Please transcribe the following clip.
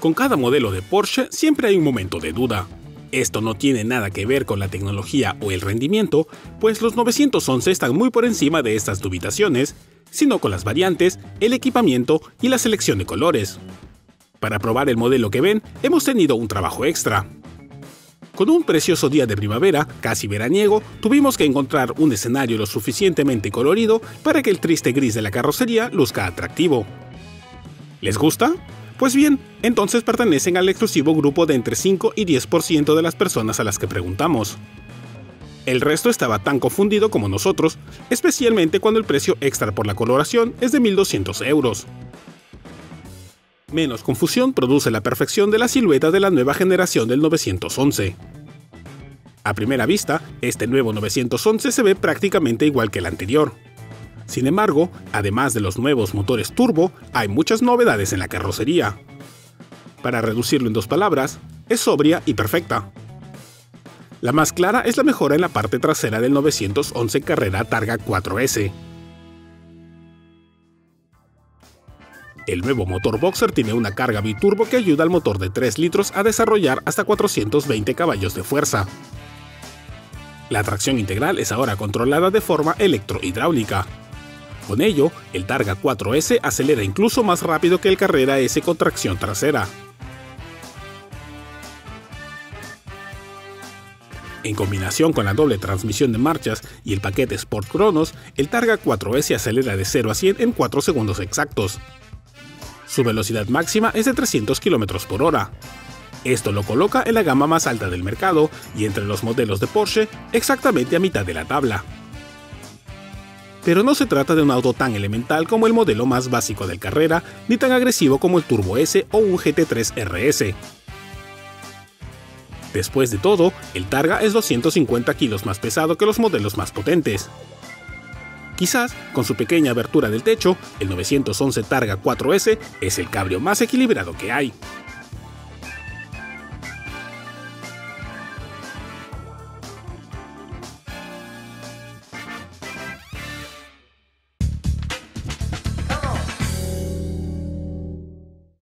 Con cada modelo de Porsche siempre hay un momento de duda. Esto no tiene nada que ver con la tecnología o el rendimiento, pues los 911 están muy por encima de estas dubitaciones, sino con las variantes, el equipamiento y la selección de colores. Para probar el modelo que ven, hemos tenido un trabajo extra. Con un precioso día de primavera, casi veraniego, tuvimos que encontrar un escenario lo suficientemente colorido para que el triste gris de la carrocería luzca atractivo. ¿Les gusta? Pues bien, entonces pertenecen al exclusivo grupo de entre 5 y 10% de las personas a las que preguntamos. El resto estaba tan confundido como nosotros, especialmente cuando el precio extra por la coloración es de 1.200 euros. Menos confusión produce la perfección de la silueta de la nueva generación del 911. A primera vista, este nuevo 911 se ve prácticamente igual que el anterior. Sin embargo, además de los nuevos motores turbo, hay muchas novedades en la carrocería. Para reducirlo en dos palabras, es sobria y perfecta. La más clara es la mejora en la parte trasera del 911 Carrera Targa 4S. El nuevo motor Boxer tiene una carga biturbo que ayuda al motor de 3 litros a desarrollar hasta 420 caballos de fuerza. La tracción integral es ahora controlada de forma electrohidráulica, con ello, el Targa 4S acelera incluso más rápido que el Carrera S con tracción trasera. En combinación con la doble transmisión de marchas y el paquete Sport Cronos, el Targa 4S acelera de 0 a 100 en 4 segundos exactos. Su velocidad máxima es de 300 km por hora. Esto lo coloca en la gama más alta del mercado y entre los modelos de Porsche exactamente a mitad de la tabla pero no se trata de un auto tan elemental como el modelo más básico del Carrera, ni tan agresivo como el Turbo S o un GT3 RS. Después de todo, el Targa es 250 kilos más pesado que los modelos más potentes. Quizás, con su pequeña abertura del techo, el 911 Targa 4S es el cabrio más equilibrado que hay.